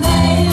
made